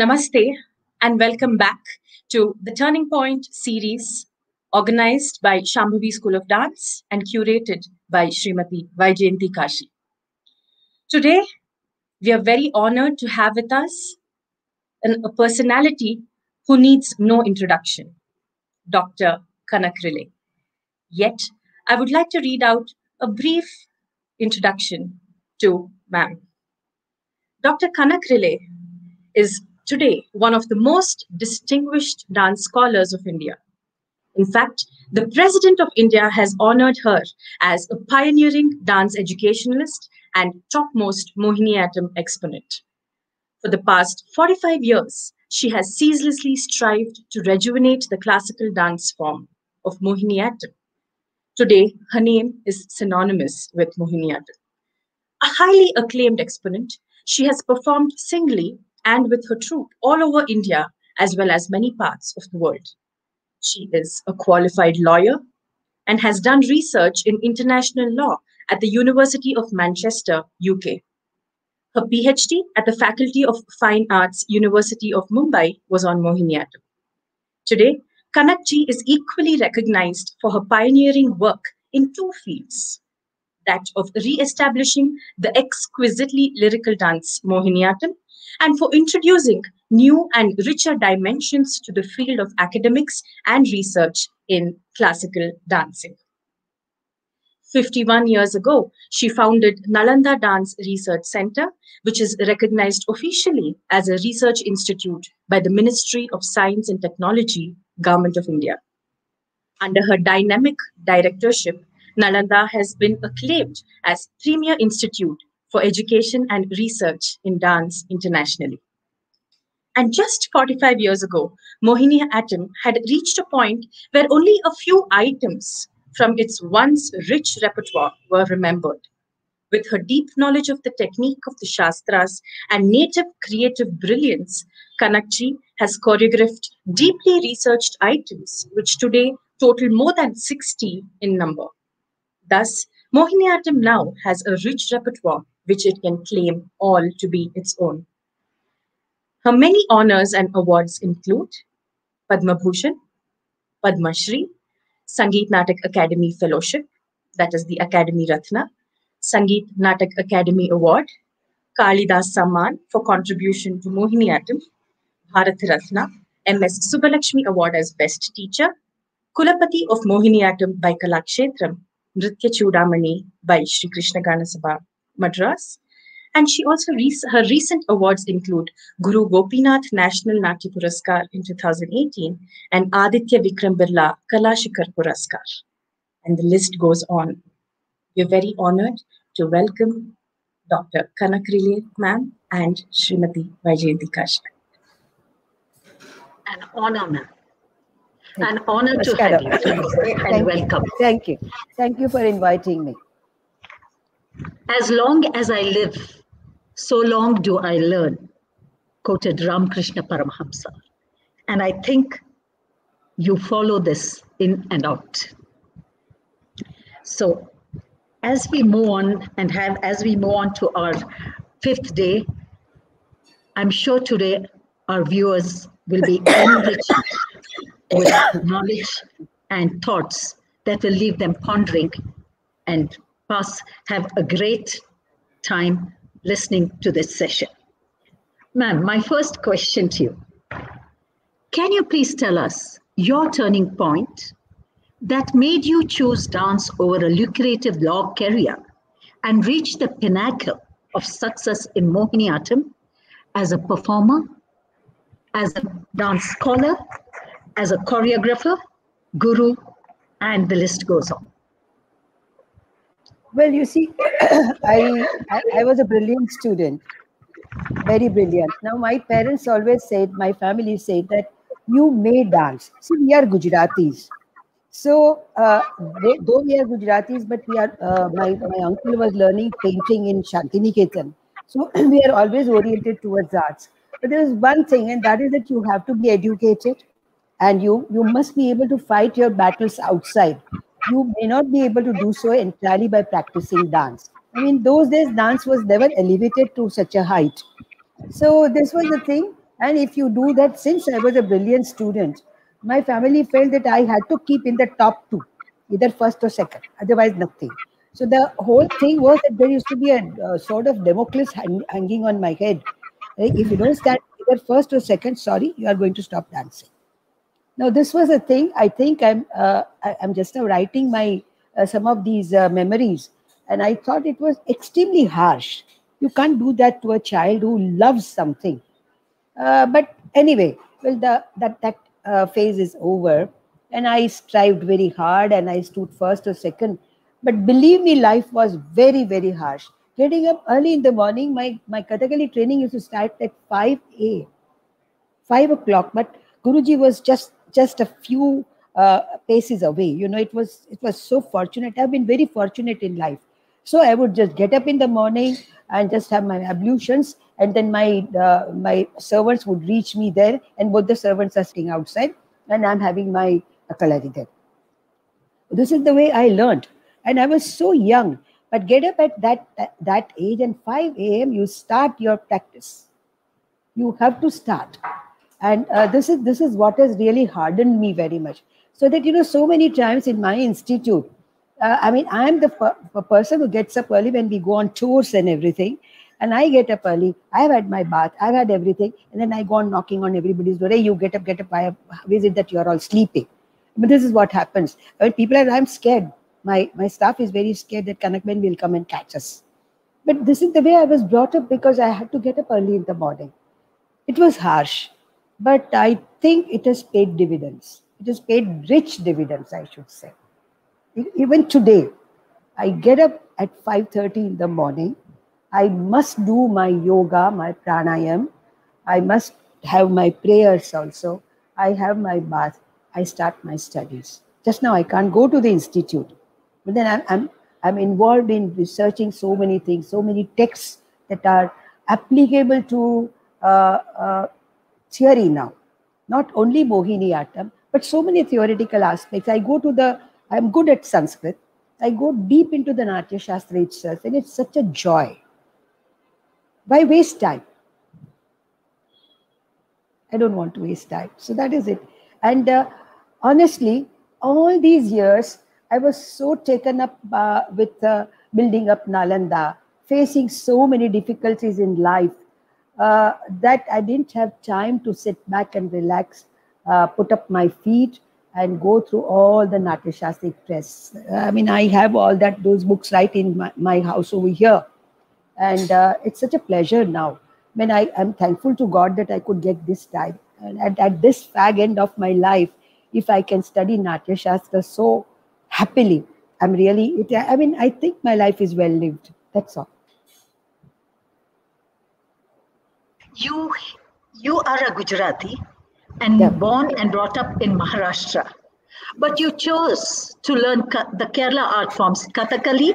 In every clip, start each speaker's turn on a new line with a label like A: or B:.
A: Namaste and welcome back to the Turning Point series organized by Shambhavi School of Dance and curated by Srimati Vyjayanthi Kashi. Today, we are very honored to have with us an, a personality who needs no introduction, Dr. Kanak Rele. Yet, I would like to read out a brief introduction to ma'am. Dr. Kanak Rele is today one of the most distinguished dance scholars of India. In fact, the President of India has honored her as a pioneering dance educationalist and topmost Mohini Mohiniyattam exponent. For the past 45 years, she has ceaselessly strived to rejuvenate the classical dance form of Mohiniyattam. Today, her name is synonymous with Mohiniyattam. A highly acclaimed exponent, she has performed singly and with her troupe all over India as well as many parts of the world. She is a qualified lawyer and has done research in international law at the University of Manchester, UK. Her PhD at the Faculty of Fine Arts, University of Mumbai, was on Mohiniyattam. Today, Kanakji is equally recognized for her pioneering work in two fields that of re establishing the exquisitely lyrical dance Mohiniyattam and for introducing new and richer dimensions to the field of academics and research in classical dancing. 51 years ago, she founded Nalanda Dance Research Center, which is recognized officially as a research institute by the Ministry of Science and Technology, Government of India. Under her dynamic directorship, Nalanda has been acclaimed as premier institute for education and research in dance internationally. And just 45 years ago, Mohini Mohiniyattam had reached a point where only a few items from its once rich repertoire were remembered. With her deep knowledge of the technique of the Shastras and native creative brilliance, Kanakji has choreographed deeply researched items, which today total more than 60 in number. Thus, Mohiniyattam now has a rich repertoire which it can claim all to be its own. Her many honors and awards include Padma Bhushan, Padma Shri, Sangeet Natak Akademi Fellowship, that is the Akademi Ratna, Sangeet Natak Akademi Award, Kalidas Samman for contribution to Mohiniyattam, Bharat Ratna, MS Subbulakshmi Award as Best Teacher, Kulapati of Mohiniyattam by Kalakshetram, Nritya Chudamani by Sri Krishna Gana Sabha, Madras, and she also, her recent awards include Guru Gopinath National Natya Puraskar in 2018 and Aditya Vikram Birla Kalashikhar Puraskar. And the list goes on. We're very honored to welcome Dr. Kanak Rele ma'am and Srimati Vyjayanthi Kashi.
B: An honor, ma'am. An honor to have you. And
C: Thank
B: welcome.
C: You. Thank you. Thank you for inviting me.
B: As long as I live, so long do I learn, quoted Ramakrishna Paramahamsa. And I think you follow this in and out. So as we move on and have as we move on to our fifth day, I'm sure today our viewers will be enriched with knowledge and thoughts that will leave them pondering and pass have a great time listening to this session. Ma'am, my first question to you. Can you please tell us your turning point that made you choose dance over a lucrative law career and reach the pinnacle of success in Mohiniyattam as a performer, as a dance scholar, as a choreographer, guru, and the list goes on?
C: Well, you see, I, I, I was a brilliant student, very brilliant. Now, my parents always said, my family said that you may dance. See, we are Gujaratis. So, uh, though we are Gujaratis, but we are, uh, my, my uncle was learning painting in Shantiniketan. So, we are always oriented towards arts. But there is one thing, and that is that you have to be educated and you, you must be able to fight your battles outside you may not be able to do so entirely by practicing dance. I mean, those days, dance was never elevated to such a height. So, this was the thing. And if you do that, since I was a brilliant student, my family felt that I had to keep in the top two, either first or second, otherwise nothing. So the whole thing was that there used to be a, sort of Damocles hang, hanging on my head. If you don't stand either first or second, sorry, you are going to stop dancing. Now this was a thing. I think I'm uh, I, am just writing my uh, some of these uh, memories, and I thought it was extremely harsh. You can't do that to a child who loves something. Uh, but anyway, well, the that that uh, phase is over, and I strived very hard, and I stood first or second but believe me, life was very, very harsh. Getting up early in the morning, my, my Kathakali training used to start at 5 a. 5 o'clock. But Guruji was just just a few uh, paces away. You know, it was it was so fortunate. I've been very fortunate in life. So I would just get up in the morning and just have my ablutions, and then my uh, my servants would reach me there, and both the servants are sitting outside, and I'm having my kalari there. This is the way I learned and I was so young. But get up at that that age and 5 a.m. you start your practice. You have to start, and uh, this is this is what has really hardened me very much. So that you know, so many times in my institute, uh, I mean, I am the per- person who gets up early when we go on tours and everything. And I get up early. I've had my bath. I've had everything. And then I go on knocking on everybody's door. Hey, you get up, get up. Why is it that you're all sleeping? But this is what happens. When people are, I'm scared my my staff is very scared that Kanakben will come and catch us. But this is the way I was brought up because I had to get up early in the morning. It was harsh, but I think it has paid dividends. It has paid rich dividends, I should say. Even today, I get up at 5:30 in the morning. I must do my yoga, my pranayam. I must have my prayers also. I have my bath. I start my studies. Just now, I can't go to the institute but then I'm, I'm, I'm involved in researching so many things, so many texts that are applicable to uh, uh, theory now. Not only Mohiniyattam, but so many theoretical aspects. I go to the, I'm good at Sanskrit. I go deep into the Natya Shastra itself, and it's such a joy. Why waste time? I don't want to waste time. So that is it. And uh, honestly, all these years, I was so taken up uh, with uh, building up Nalanda, facing so many difficulties in life uh, that I didn't have time to sit back and relax, uh, put up my feet, and go through all the Natyashastra press. I mean, I have all that those books right in my, my house over here, and uh, it's such a pleasure now. I mean, I am thankful to God that I could get this time, and at, at this fag end of my life, if I can study Natya Shastra so happily. I'm really, it, I mean, I think my life is well lived. That's all.
B: You, you are a Gujarati and yeah. born and brought up in Maharashtra. But you chose to learn the Kerala art forms Kathakali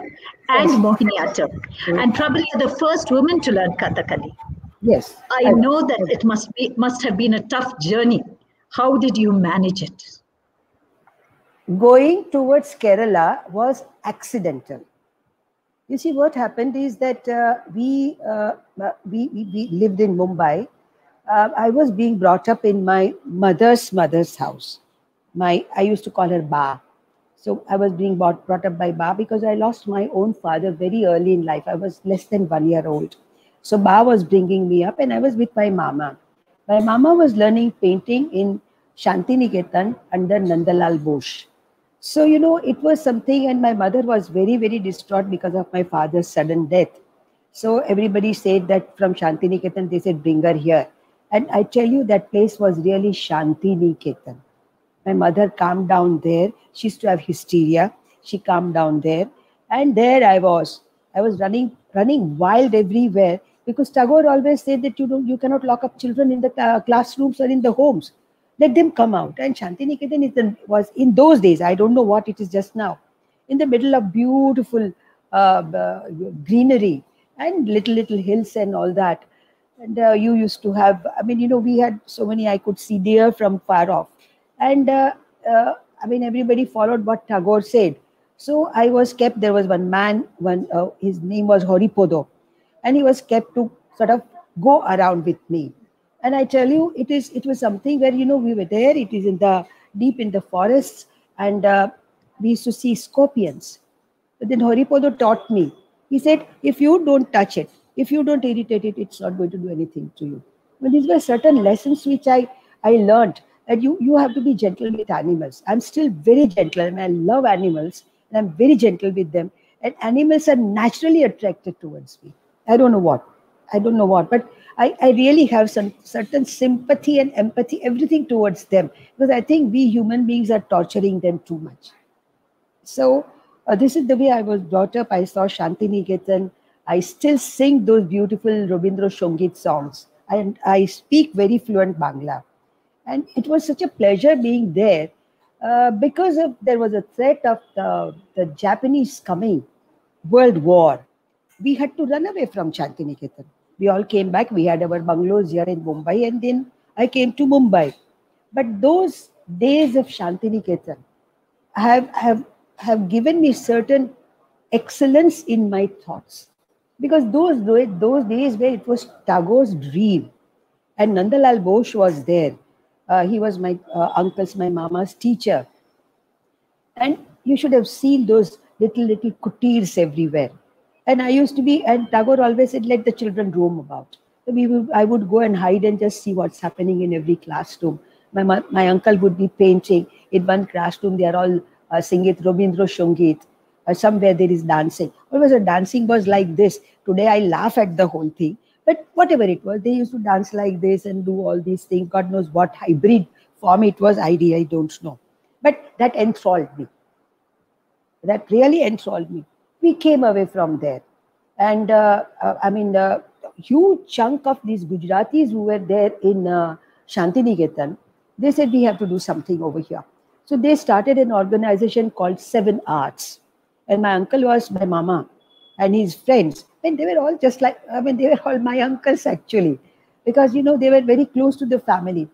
B: and yes. Mohiniyattam. Yes. And probably the first woman to learn Kathakali.
C: Yes.
B: I, I know that it must be must have been a tough journey. How did you manage it?
C: going towards Kerala was accidental. You see, what happened is that uh, we, uh, uh, we, we, we, lived in Mumbai. Uh, I was being brought up in my mother's mother's house. My I used to call her Ba. So I was being brought, brought up by Ba because I lost my own father very early in life. I was less than one year old. So Ba was bringing me up and I was with my mama. My mama was learning painting in Shantiniketan under Nandalal Bose. So, you know, it was something, and my mother was very, very distraught because of my father's sudden death. So, everybody said that from Shantiniketan, they said, bring her here. And I tell you, that place was really Shantiniketan. My mother calmed down there. She used to have hysteria. She calmed down there. And there I was. I was running, running wild everywhere because Tagore always said that you don't, you cannot lock up children in the uh, classrooms or in the homes let them come out. And Shantiniketan is the, was in those days, I don't know what it is just now, in the middle of beautiful uh, uh, greenery and little, little hills and all that. And uh, you used to have, I mean, you know, we had so many, I could see deer from far off. And uh, uh, I mean, everybody followed what Tagore said. So I was kept, there was one man, one uh, his name was Horipodo, and he was kept to sort of go around with me And I tell you, it is it was something where you know we were there. It is in the deep in the forests, and uh, we used to see scorpions. But then Haripodo taught me. He said, if you don't touch it, if you don't irritate it, it's not going to do anything to you. Well, these were certain lessons which I I learned that you you have to be gentle with animals. I'm still very gentle, and I love animals, and I'm very gentle with them. And animals are naturally attracted towards me. I don't know what. I don't know what, but I, I really have some certain sympathy and empathy, everything towards them, because I think we human beings are torturing them too much. So uh, this is the way I was brought up. I saw Shanti Niketan. I still sing those beautiful Robindra Shongit songs. And I speak very fluent Bangla. And it was such a pleasure being there uh, because of there was a threat of the, the Japanese coming, World War. We had to run away from Shantiniketan. We all came back. We had our bungalows here in Mumbai, and then I came to Mumbai. But those days of Shantiniketan have have have given me certain excellence in my thoughts because those those days where it was Tagore's dream, and Nandalal Bose was there uh, he was my uh, uncle's, my mama's teacher. And you should have seen those little, little kutirs everywhere. And I used to be, and Tagore always said, let the children roam about. So we would, I would go and hide and just see what's happening in every classroom. My, my uncle would be painting. In one classroom, they are all uh, singing Robindra Shongit. Uh, somewhere there is dancing. Always a dancing was like this. Today I laugh at the whole thing. But whatever it was, they used to dance like this and do all these things. God knows what hybrid form it was, idea, I don't know. But that enthralled me. That really enthralled me. We came away from there. And uh, uh, I mean, a huge chunk of these Gujaratis who were there in uh, Shantiniketan, they said we have to do something over here. So they started an organization called Seven Arts. And my uncle was my mama and his friends and they were all just like i mean they were all my uncles actually because you know they were very close to the family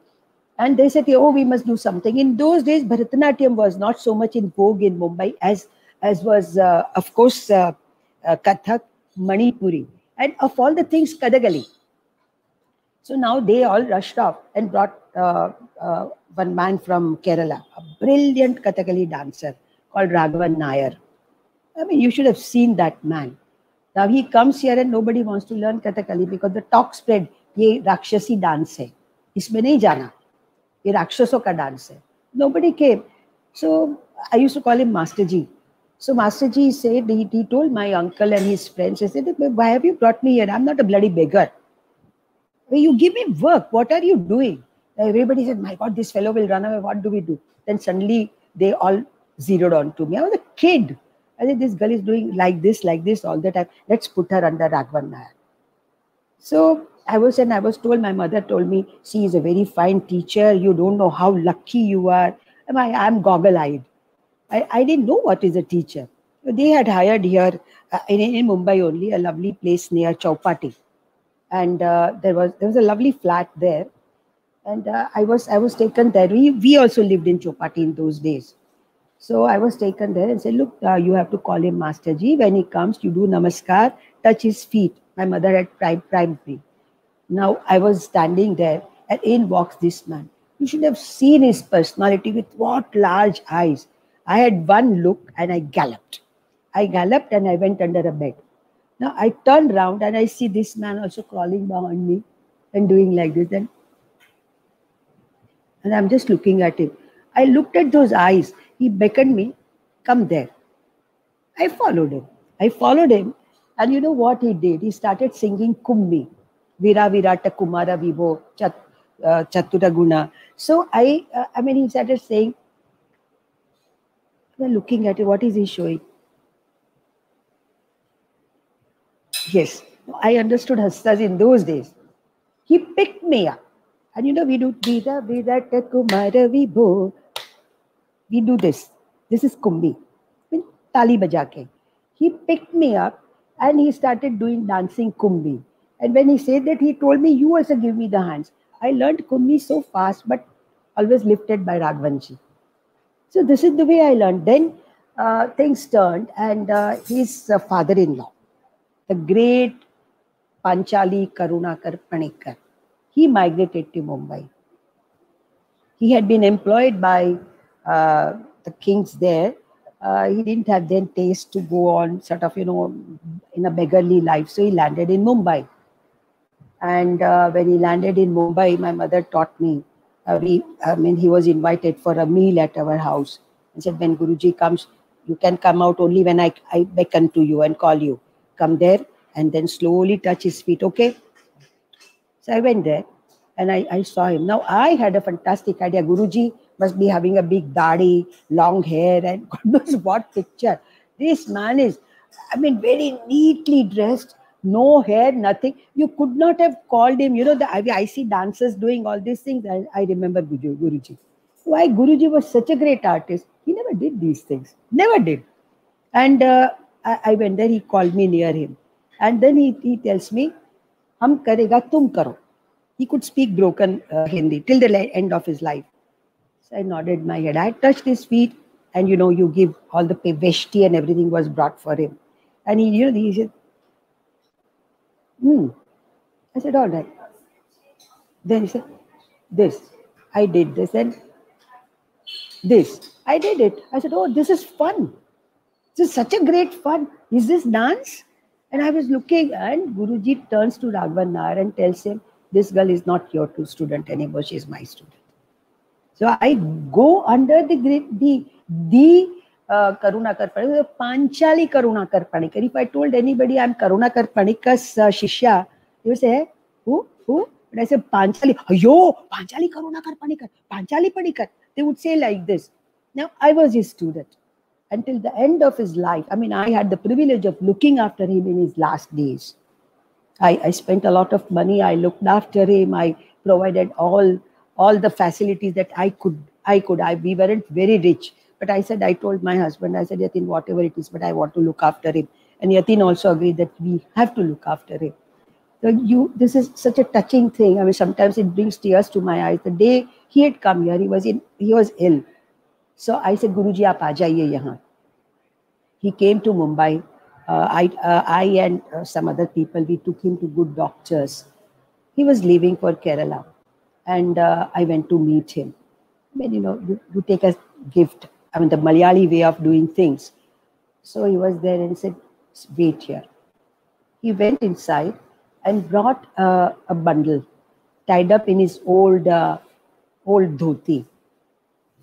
C: and they said oh we must do something in those days bharatanatyam was not so much in vogue in mumbai as as was, uh, of course, uh, uh, Kathak, Manipuri, and of all the things, Kathakali. So now they all rushed off and brought uh, uh, one man from Kerala, a brilliant Kathakali dancer called Raghavan Nair. I mean, you should have seen that man. Now he comes here and nobody wants to learn Kathakali because the talk spread, ye Rakshasi dance hai. Isme nahi jana. Ye Rakshaso ka dance hai. Nobody came. So I used to call him Master Ji so Master Ji said he, he told my uncle and his friends he said why have you brought me here I'm not a bloody beggar you give me work what are you doing everybody said my God this fellow will run away what do we do then suddenly they all zeroed on to me I was a kid I said, this girl is doing like this, like this all the time. Let's put her under Raghavan Nair. So I was, and I was told, my mother told me, she is a very fine teacher. You don't know how lucky you are. I, I'm goggle eyed. I, I didn't know what is a teacher. They had hired here uh, in, in Mumbai only, a lovely place near Chowpatty. And uh, there was there was a lovely flat there. And uh, I was I was taken there. We, we also lived in Chowpatty in those days. So I was taken there and said, look, uh, you have to call him Master Ji. When he comes, you do namaskar, touch his feet. My mother had primed, primed me. Now I was standing there and in walks this man. You should have seen his personality with what large eyes. I had one look and I galloped. I galloped and I went under a bed. Now I turned round and I see this man also crawling behind me and doing like this. And, and I'm just looking at him. I looked at those eyes he beckoned me, come there. I followed him. I followed him. And you know what he did? He started singing Kummi, Vira Virata Kumara Vibho Chat, uh, Chaturaguna. So I, uh, I mean, he started saying, we're looking at it. What is he showing? Yes, I understood Hastas in those days. He picked me up. And you know, we do Vira Virata Kumara Vibho we do this. This is Kummi. Tali bajake. He picked me up and he started doing dancing Kummi. And when he said that, he told me, You also give me the hands. I learned Kummi so fast, but always lifted by Raghavanji. So this is the way I learned. Then uh, things turned, and uh, his uh, father-in-law, the great Panchali Karunakar Panikkar, he migrated to Mumbai. He had been employed by uh, the kings there. Uh, he didn't have then taste to go on sort of, you know, in a beggarly life. So he landed in Mumbai. And uh, when he landed in Mumbai, my mother taught me. Uh, we, I mean, he was invited for a meal at our house. And said, when Guruji comes, you can come out only when I, I beckon to you and call you. Come there and then slowly touch his feet, okay? So I went there and I, I saw him. Now I had a fantastic idea. Guruji must be having a big dadi, long hair, and God knows what picture. This man is, I mean, very neatly dressed, no hair, nothing. You could not have called him. You know, the, I, I see dancers doing all these things. And I remember Guru, Guruji. Why Guruji was such a great artist. He never did these things. Never did. And uh, I, I, went there. He called me near him. And then he, he tells me, Hum karega, tum karo. He could speak broken uh, Hindi till the end of his life. So I nodded my head. I touched his feet. And you know, you give all the veshti and everything was brought for him. And he, you know, he said, Hmm. I said, All right. Then he said, This. I did this. And this. I did it. I said, Oh, this is fun. This is such a great fun. Is this dance? And I was looking, and Guruji turns to Raghavan Nair and tells him, This girl is not your true student anymore, she is my student. So I go under the the, the uh, Karunakar Panikkar, Panchali Karunakar Panikkar. If I told anybody I'm Karunakar Panikkar's uh, Shishya, they would say, Who? Who? But I said, Panchali. Yo, Panchali Karunakar Panikkar. Panchali Panikkar. They would say like this. Now, I was his student until the end of his life. I mean, I had the privilege of looking after him in his last days. I, I spent a lot of money. I looked after him. I provided all all the facilities that I could. I could. I we weren't very rich, but I said I told my husband. I said Yatin, whatever it is, but I want to look after him. And Yatin also agreed that we have to look after him. So you, this is such a touching thing. I mean, sometimes it brings tears to my eyes. The day he had come here, he was in. He was ill so I said, Guruji, aap aa yahan. He came to Mumbai. Uh, I, uh, I and uh, some other people, we took him to good doctors. He was leaving for Kerala. And uh, I went to meet him. I mean, you know, you, you take a gift. I mean, the Malayali way of doing things. So he was there and said, wait here. He went inside and brought a bundle tied up in his old, uh, old dhoti.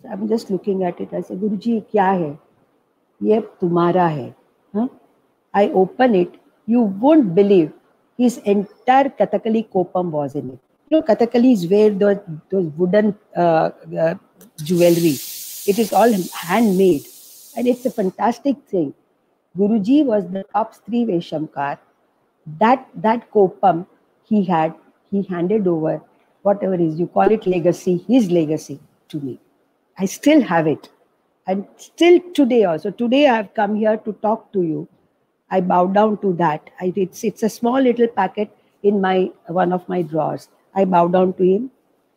C: So I'm just looking at it. I say, Guruji, kya hai? Ye tumhara hai. Huh? I open it. You won't believe his entire Kathakali kopam was in it. You know, Kathakali is where those, those wooden uh, uh, jewelry. It is all handmade. And it's a fantastic thing. Guruji was the top three Veshamkar. That, that kopam he had, he handed over, whatever is, you call it legacy, his legacy to me. I still have it. And still today also, today I have come here to talk to you. I bow down to that. I, it's, it's a small little packet in my one of my drawers. I bow down to him,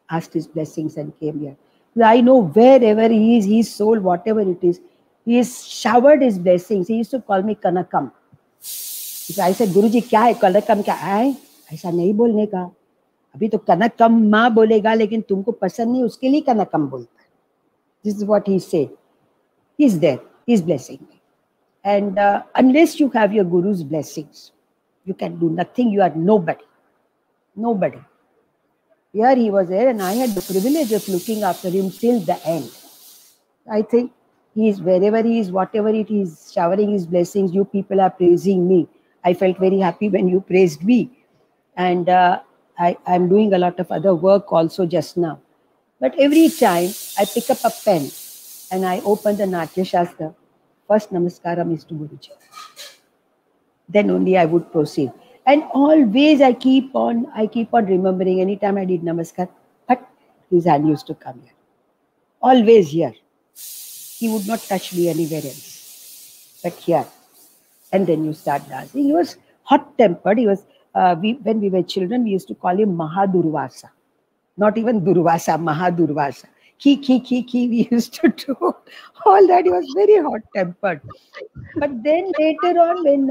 C: asked his blessings, and came here. I know wherever he is, his soul, whatever it is, he has showered his blessings. He used to call me Kanakam. So I said, Guruji, क्या है कनकम क्या है ऐसा नहीं बोलने का अभी तो कनकम माँ बोलेगा लेकिन तुमको पसंद नहीं उसके लिए कनकम बोलता this is what he said. He's there. He's blessing me. And uh, unless you have your guru's blessings, you can do nothing. You are nobody. Nobody. Here he was there, and I had the privilege of looking after him till the end. I think he is wherever he is, whatever it is, showering his blessings. You people are praising me. I felt very happy when you praised me. And uh, I, I'm doing a lot of other work also just now. But every time I pick up a pen and I open the Natya Shastra, first namaskaram is to Guruji. Then only I would proceed. And always I keep on, I keep on remembering anytime I did namaskar, but his hand used to come here. Always here. He would not touch me anywhere else. But here. And then you start dancing. He was hot tempered. He was uh, we, when we were children, we used to call him Mahadurvasa not even Durvasa, Mahadurvasa. Ki, ki, ki, ki, we used to do all that. He was very hot tempered. But then later on, when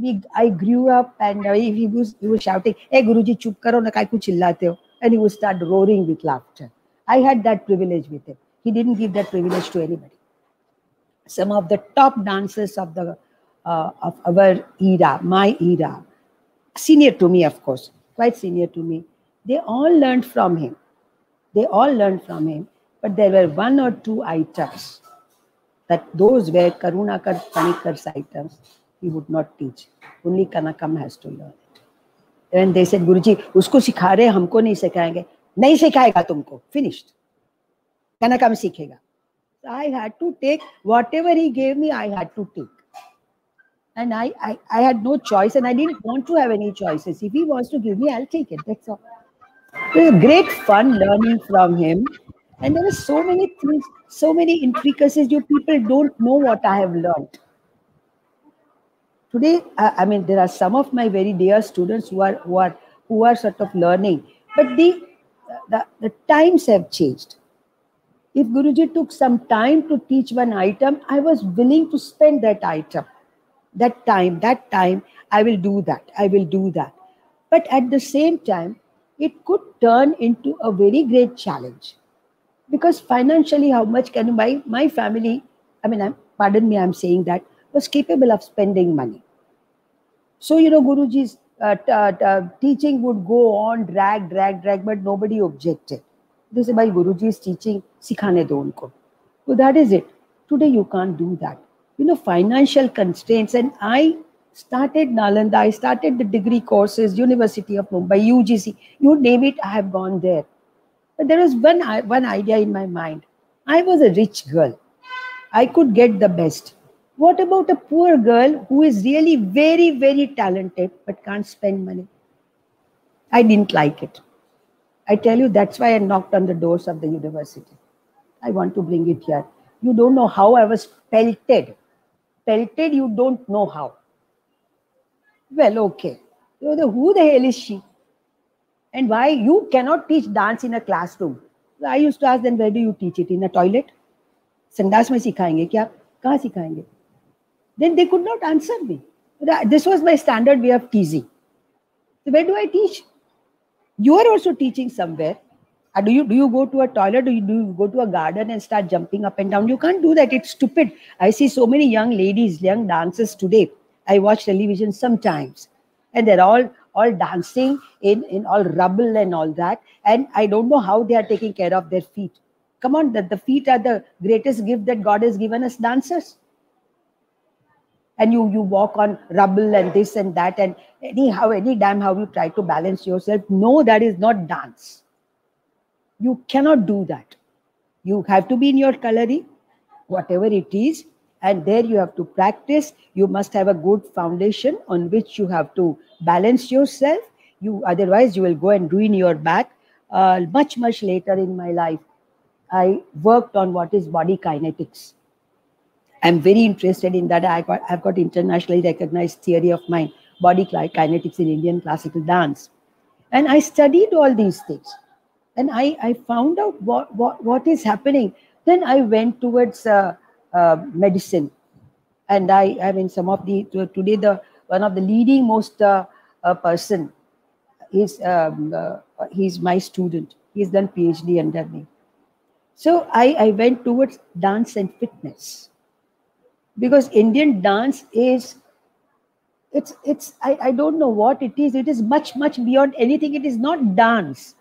C: we, I grew up and he, was, he was shouting, Hey Guruji, chup karo na kai ku chillate ho. And he would start roaring with laughter. I had that privilege with him. He didn't give that privilege to anybody. Some of the top dancers of the uh, of our era, my era, senior to me, of course, quite senior to me, they all learned from him. They all learned from him, but there were one or two items that those were Karunakar Panikkar's items he would not teach. Only Kanakam has to learn it. And they said, Guruji, usko सिखा रहे हमको नहीं सिखाएँगे नहीं सिखाएगा तुमको finished. Kanakam सीखेगा. I had to take whatever he gave me, I had to take. And I, I, I had no choice and I didn't want to have any choices. If he wants to give me, I'll take it. That's all. It was great fun learning from him. And there are so many things, so many intricacies. You people don't know what I have learned. Today, I mean, there are some of my very dear students who are who are who are sort of learning, but the the, the times have changed. If Guruji took some time to teach one item, I was willing to spend that item, that time, that time. I will do that. I will do that. But at the same time, it could turn into a very great challenge because financially how much can my my family i mean I'm, pardon me i'm saying that was capable of spending money so you know guruji's uh, uh, uh, teaching would go on drag drag drag but nobody objected this is why guruji is teaching sikhane do unko so that is it today you can't do that you know financial constraints and i started nalanda i started the degree courses university of mumbai ugc you name it i have gone there but there was one, one idea in my mind. I was a rich girl. I could get the best. What about a poor girl who is really very, very talented but can't spend money? I didn't like it. I tell you, that's why I knocked on the doors of the university. I want to bring it here. You don't know how I was pelted. Pelted, you don't know how. Well, okay. So the, who the hell is she? and why you cannot teach dance in a classroom. I used to ask them, where do you teach it? In a toilet? संडास में सिखाएंगे क्या कहाँ सिखाएंगे then they could not answer me. This was my standard way of teasing. So where do i teach? You are also teaching somewhere. Uh, do you do you go to a toilet? Do you, do you go to a garden and start jumping up and down? You can't do that. It's stupid. I see so many young ladies young dancers today. I watch television sometimes. And they're all all dancing in, in all rubble and all that. And I don't know how they are taking care of their feet. Come on, that the feet are the greatest gift that God has given us dancers. And you you walk on rubble and this and that, and anyhow, any damn how you try to balance yourself. No, that is not dance. You cannot do that. You have to be in your kalari, whatever it is, and there you have to practice you must have a good foundation on which you have to balance yourself you otherwise you will go and ruin your back uh, much much later in my life i worked on what is body kinetics i'm very interested in that I got, i've got internationally recognized theory of mind body kinetics in indian classical dance and i studied all these things and i, I found out what, what, what is happening then i went towards uh, uh, medicine. And I, I mean, some of the today the one of the leading most uh, uh, person is um, uh, he's my student. He's done PhD under me. So I, I went towards dance and fitness because Indian dance is it's it's I, I don't know what it is. It is much much beyond anything. It is not dance.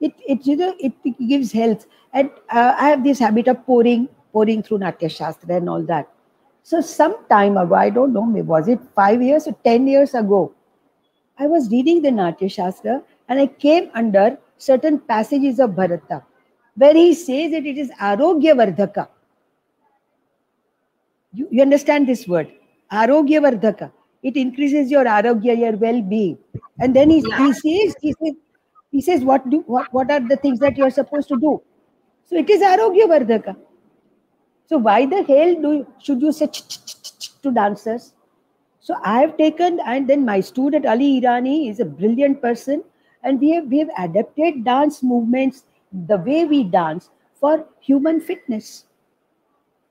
C: It it you know it, gives health. And uh, I have this habit of pouring pouring through Natya Shastra and all that. So some time ago, I don't know, maybe was it five years or 10 years ago, I was reading the Natya Shastra and I came under certain passages of Bharata where he says that it is Arogya Vardhaka. You, you understand this word? Arogya Vardhaka. It increases your arogya, your well-being. And then he, he says, he says, he says what do what, what are the things that you are supposed to do? So it is Arogya Vardhaka. So why the hell do you, should you say to dancers? So I have taken, and then my student Ali Irani is a brilliant person, and we have we have adapted dance movements the way we dance for human fitness.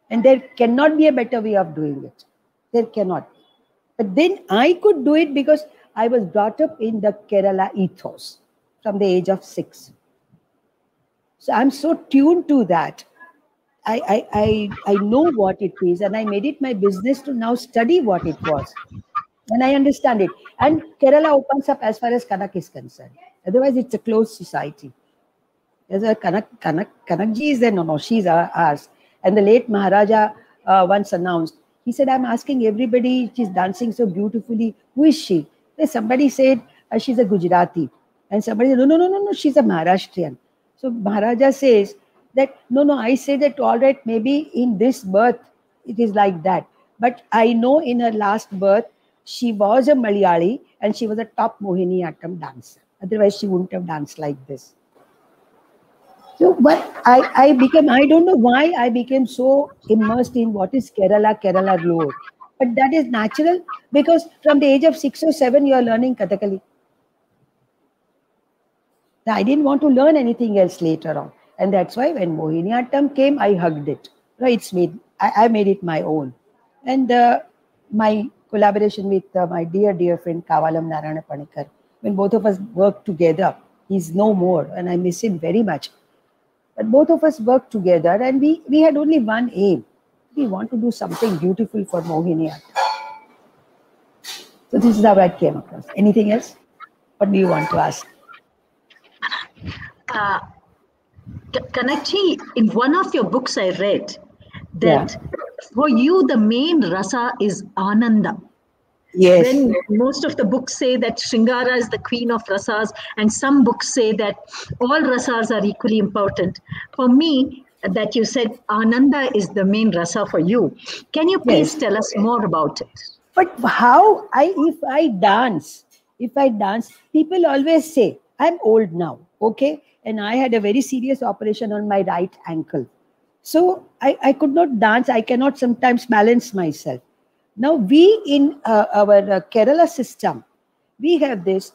C: And there cannot be a better way of doing it. There cannot. But then I could do it because I was brought up in the Kerala ethos from the age of six. So I'm so tuned to that. I, I, I, I know what it is, and I made it my business to now study what it was. And I understand it. And Kerala opens up as far as Kanak is concerned. Otherwise, it's a closed society. There's a Kanak, Kanak, Kanakji is there, no, no, she's ours. And the late Maharaja uh, once announced, he said, I'm asking everybody, she's dancing so beautifully. Who is she? Then somebody said, uh, she's a Gujarati. And somebody said, no, no, no, no, no, she's a Maharashtrian. So Maharaja says that, no, no, I say that, all right, maybe in this birth, it is like that. But I know in her last birth, she was a Malayali and she was a top Mohini Mohiniyattam dancer. Otherwise, she wouldn't have danced like this. So, but I, I became, I don't know why I became so immersed in what is Kerala, Kerala lore. But that is natural because from the age of six or seven, you are learning Kathakali. I didn't want to learn anything else later on. And that's why when Mohiniyattam came, I hugged it. No, it's made, I, I made it my own. And uh, my collaboration with uh, my dear, dear friend Kavalam Narayana Panikkar, when both of us worked together, he's no more, and I miss him very much. But both of us worked together, and we, we had only one aim. We want to do something beautiful for Mohiniyattam. So this is how I came across. Anything else? What do you want to ask?
B: Uh, Kanakji, in one of your books I read that yeah. for you the main rasa is Ananda.
C: Yes.
B: When most of the books say that Shringara is the queen of rasas, and some books say that all rasas are equally important. For me, that you said Ananda is the main rasa for you. Can you please yes. tell us more about it?
C: But how I if I dance, if I dance, people always say, I'm old now, okay? And I had a very serious operation on my right ankle. So I, I could not dance. I cannot sometimes balance myself. Now, we in uh, our uh, Kerala system, we have this.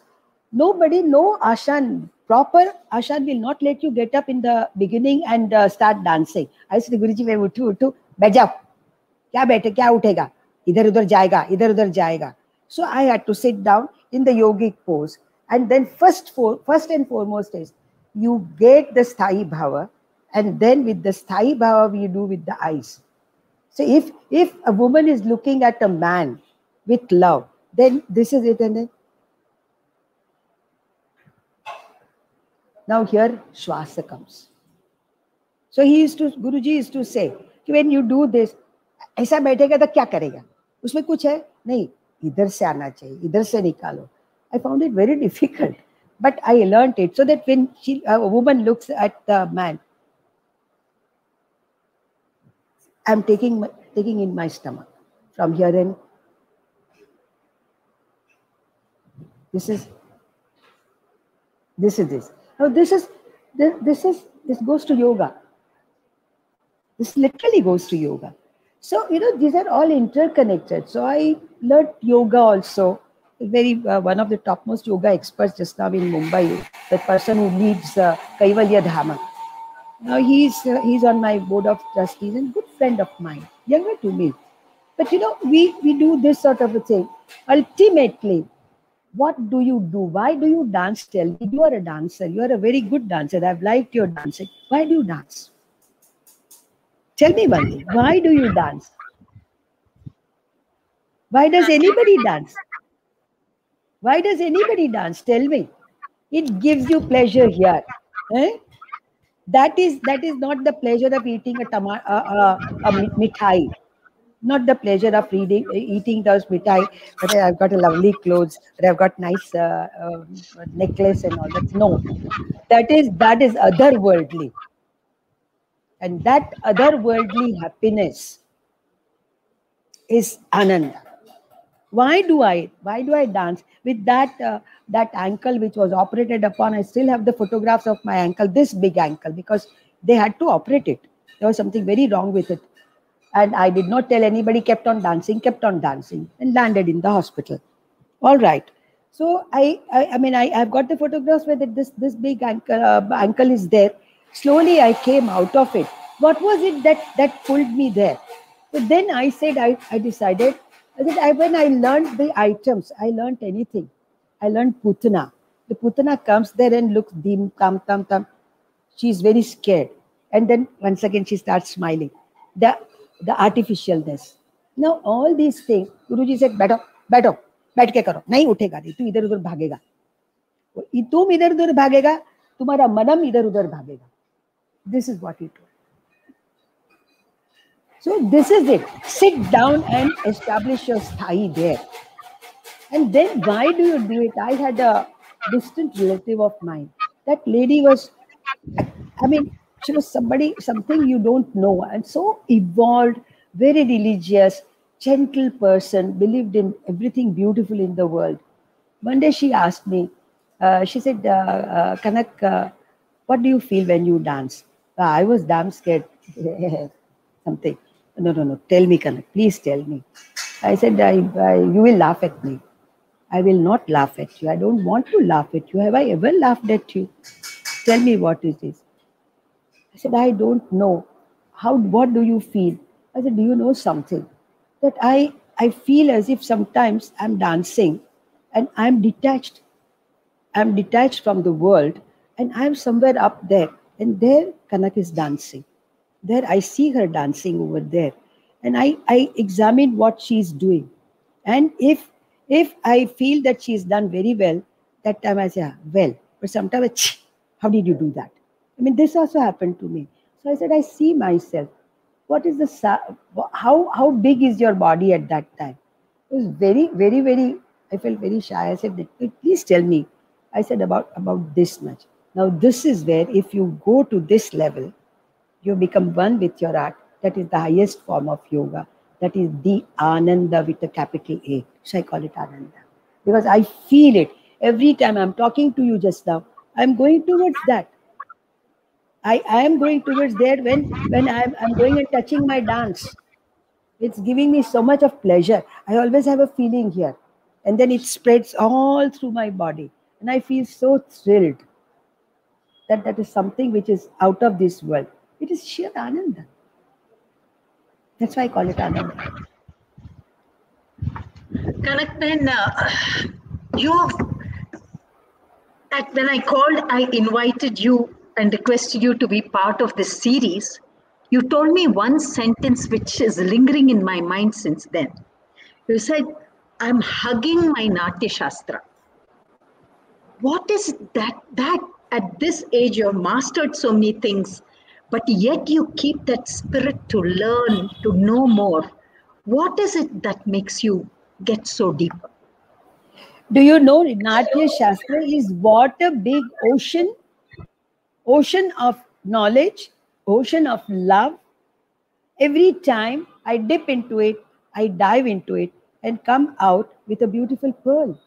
C: Nobody, no Ashan, proper Ashan will not let you get up in the beginning and uh, start dancing. I said, Guruji, मैं उठू उठू बैठ जाओ क्या बैठे क्या उठेगा इधर उधर जाएगा इधर उधर जाएगा so i had to sit down in the yogic pose and then first for first and foremost is you get the sthayi bhava and then with the sthayi bhava you do with the eyes So if if a woman is looking at a man with love, then this is it, and then now here Shwasa comes. So he used to Guruji used to say when you do this, ऐसा बैठेगा तो क्या करेगा उसमें कुछ है नहीं इधर से आना चाहिए इधर से निकालो I found it very difficult, but I learned it so that when she, a woman looks at I'm taking taking in my stomach from here in. This is this is this. Now this is this, this is this goes to yoga. This literally goes to yoga. So you know these are all interconnected. So I learned yoga also. Very uh, one of the topmost yoga experts just now in Mumbai, the person who leads uh, Kaivalya Dhama now he's uh, he's on my board of trustees and good friend of mine, younger to me. But you know, we we do this sort of a thing. Ultimately, what do you do? Why do you dance? Tell me. You are a dancer. You are a very good dancer. I've liked your dancing. Why do you dance? Tell me one. Why do you dance? Why does anybody dance? Why does anybody dance? Tell me. It gives you pleasure here. Eh? That is that is not the pleasure of eating a, tama- uh, uh, a mithai. Not the pleasure of reading eating those mithai but i've got a lovely clothes but i've got nice uh, uh, necklace and all that. No. That is that is otherworldly. And that otherworldly happiness is ananda why do i why do i dance? With that uh, that ankle which was operated upon i still have the photographs of my ankle this big ankle because they had to operate it. There was something very wrong with it. And i did not tell anybody kept on dancing kept on dancing and landed in the hospital. All right. So i i, I mean i i've got the photographs where this this big ankle uh, ankle is there. Slowly i came out of it. What was it that that pulled me there? So then i said i i decided I said, I, when I learned the items, I learned anything. I learned Putana. The Putana comes there and looks dim, tam, tam, tam. She's very scared. And then once again, she starts smiling. The, the artificialness. Now, all these things, Guruji said, बैठो बैठो बैठ के करो नहीं उठेगा नहीं तू इधर उधर भागेगा तुम इधर उधर भागेगा तुम्हारा मनम इधर उधर भागेगा this is what it So this is it. Sit down and establish your sthai there. And then why do you do it? I had a distant relative of mine. That lady was, I mean, she was somebody, something you don't know, and so evolved, very religious, gentle person, believed in everything beautiful in the world. One day she asked me, uh, she said, uh, uh, Kanak, uh, what do you feel when you dance? Uh, I was damn scared. Something. No, no, no. Tell me, Kanak. Please tell me. I said, I, I, you will laugh at me. I will not laugh at you. I don't want to laugh at you. Have I ever laughed at you? Tell me what it is. I said, I don't know. How, what do you feel? I said, do you know something? That I, I feel as if sometimes I'm dancing and I'm detached. I'm detached from the world and I'm somewhere up there. And there Kanak is dancing. There I see her dancing over there. And I, I examine what she's doing. And if if I feel that she's done very well, that time I say, ah, well. But sometimes, how did you do that? I mean, this also happened to me. So I said, I see myself. What is the, how, how big is your body at that time? It was very, very, very, I felt very shy. I said, please tell me. I said, about, about this much. Now, this is where if you go to this level, you become one with your art. That is the highest form of yoga. That is the Ananda with a capital A. So I call it Ananda. Because I feel it. Every time I'm talking to you just now, I'm going towards that. I, I am going towards there when, when I'm, I'm going and touching my dance. It's giving me so much of pleasure. I always have a feeling here. And then it spreads all through my body. And I feel so thrilled that that is something which is out of this world. It is sheer Ananda. That's why I call it Ananda.
B: Kanak, uh, you, at, when I called, I invited you and requested you to be part of this series. You told me one sentence which is lingering in my mind since then. You said, I'm hugging my Natya Shastra. What is that? That at this age, you have mastered so many things but yet you keep that spirit to learn, to know more. What is it that makes you get so deep?
C: Do you know Natya Shastra is what a big ocean, ocean of knowledge, ocean of love. Every time I dip into it, I dive into it and come out with a beautiful pearl.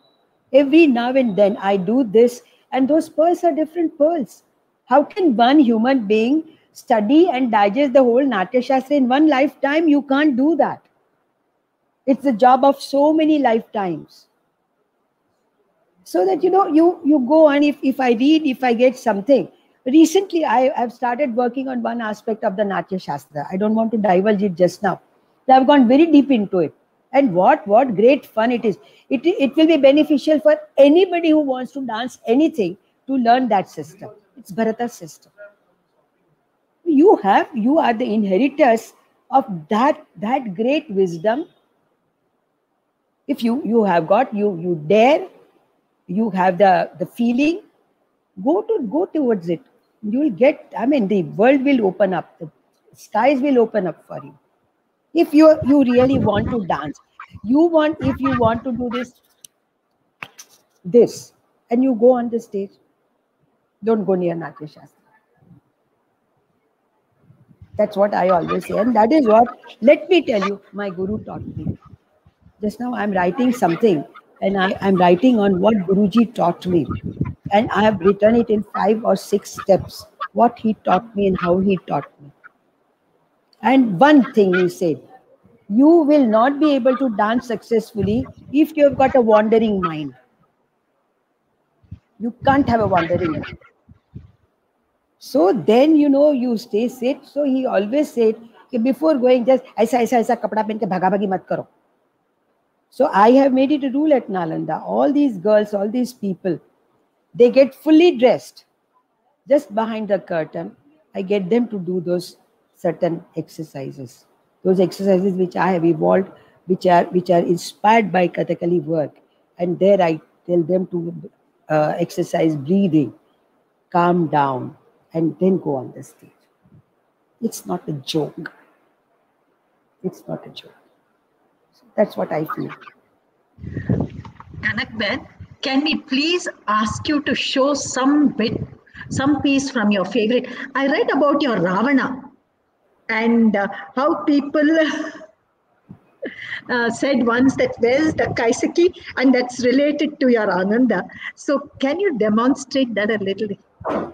C: Every now and then I do this, and those pearls are different pearls. How can one human being study and digest the whole Natya Shastra in one lifetime, you can't do that. It's the job of so many lifetimes. So that you know, you you go on. If if I read, if I get something. Recently, I have started working on one aspect of the Natya Shastra. I don't want to divulge it just now. I've gone very deep into it. And what what great fun it is. It, it will be beneficial for anybody who wants to dance anything to learn that system. It's Bharata system you have you are the inheritors of that that great wisdom. If you you have got you you dare you have the the feeling go to go towards it. You will get i mean the world will open up the skies will open up for you. If you you really want to dance you want if you want to do this this and you go on the stage don't go near natya shastra that's what I always say. And that is what, let me tell you, my guru taught me. Just now I'm writing something and I, am writing on what Guruji taught me. And I have written it in five or six steps, what he taught me and how he taught me. And one thing he said, you will not be able to dance successfully if you have got a wandering mind. You can't have a wandering mind. So then, you know, you stay safe. So he always said, before going, just aisa, aisa, aisa, kapda pen ke bhaga bhagi mat karo. So I have made it a rule at Nalanda. All these girls, all these people, they get fully dressed just behind the curtain. I get them to do those certain exercises. Those exercises which I have evolved, which are which are inspired by Kathakali work. And there I tell them to uh, exercise breathing, calm down, and then go on the stage. It's not a joke. It's not a joke. So that's what I feel.
B: Kanakben, can we please ask you to show some bit, some piece from your favorite? I read about your Ravana and uh, how people uh, said once that where's the Kaishiki and that's related to your Ananda. So can you demonstrate that a little?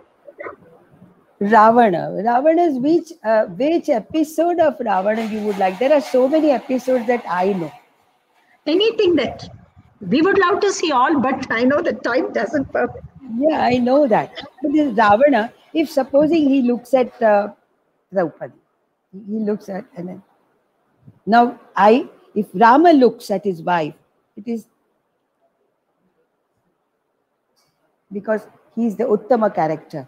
C: Ravana. Ravana's which uh, which episode of Ravana you would like? There are so many episodes that I know.
B: Anything that we would love to see all, but I know the time doesn't permit.
C: Yeah, I know that. But this Ravana, if supposing he looks at uh, Draupadi, he looks at and then now I if Rama looks at his wife, it is because he is the Uttama character.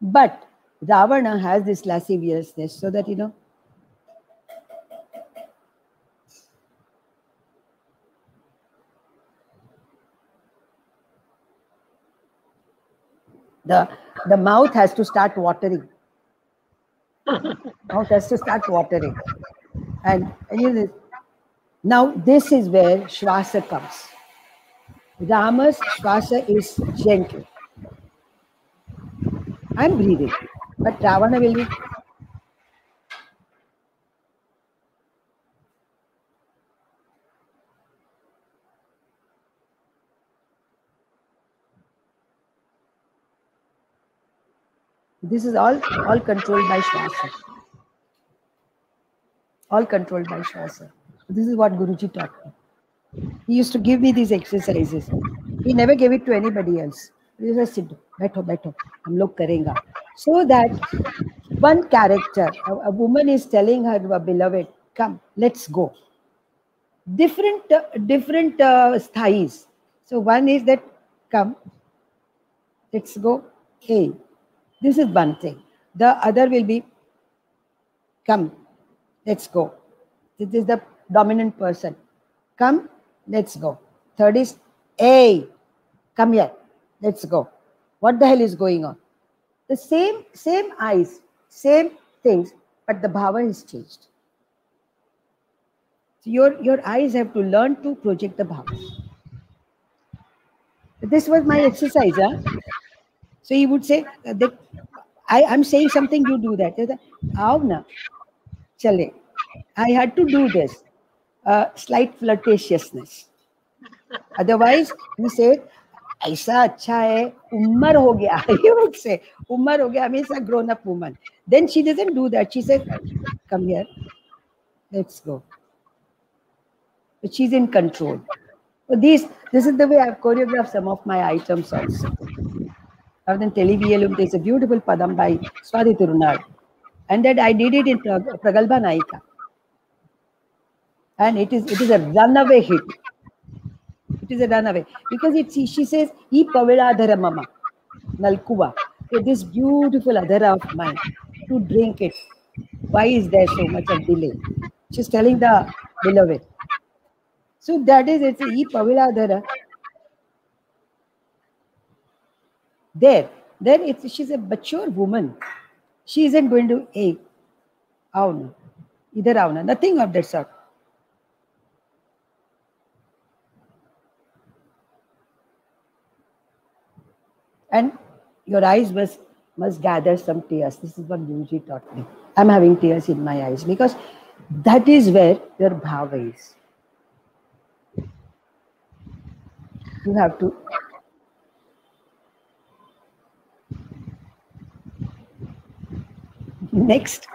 C: But Ravana has this lasciviousness so that, you know, the, the mouth has to start watering. mouth has to start watering. And, and you know, now this is where Shwasa comes. Rama's Shwasa is gentle. I'm breathing. But Ravana will be. This is all, all controlled by Shwasa. All controlled by Shwasa. This is what Guruji taught me. He used to give me these exercises. He never gave it to anybody else. He just sit, बैठो बैठो हम लोग करेंगे so that one character a, a woman is telling her beloved come let's go different uh, different uh, styles so one is that come let's go hey this is one thing the other will be come let's go this is the dominant person come let's go third is hey come here let's go. What the hell is going on? The same same eyes same things but the bhava has changed. So your your eyes have to learn to project the bhava. This was my exercise huh? so he would say that i i'm saying something you do that. Chale. I had to do this. Uh, slight flirtatiousness. Otherwise he said ऐसा अच्छा है उम्र हो गया he would say उम्र हो गया हमेशा grown up woman then she doesn't do that she says come here let's go but she's in control so this this is the way I've choreographed some of my items also other than Televialum there's a beautiful padam by Swati Tirunal and that I did it in Pragalbha Naika and it is it is a runaway hit it is a runaway because it's she says e pavila mama nalkuva this beautiful adhara of mine to drink it. Why is there so much of delay? She's telling the beloved. So that is it's e pavila adhara there. Then it's she's a mature woman. She isn't going to hey avna idhar avna nothing of that sort and your eyes must must gather some tears. This is what Guruji taught me. I'm having tears in my eyes because that is where your bhava is. You have to next.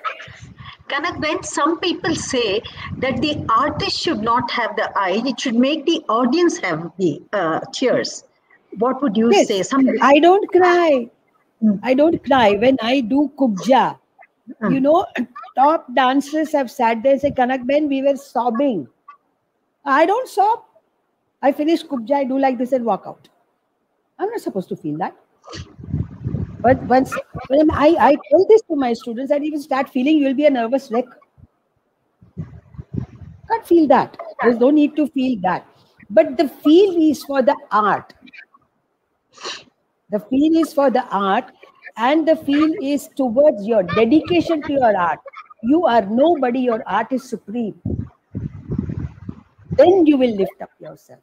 B: Kanak, when some people say that the artist should not have the eye, it should make the audience have the uh, tears what would you yes. say?
C: I don't cry. Mm. I don't cry when I do kubja. Mm. You know, top dancers have sat there and said, Kanak Ben, we were sobbing. I don't sob. I finish kubja, I do like this and walk out. I'm not supposed to feel that. But once when I, I tell this to my students, and even start feeling you'll be a nervous wreck. Can't feel that. There's no need to feel that. But the feel is for the art. The feel is for the art, and the feel is towards your dedication to your art. You are nobody, your art is supreme. Then you will lift up yourself.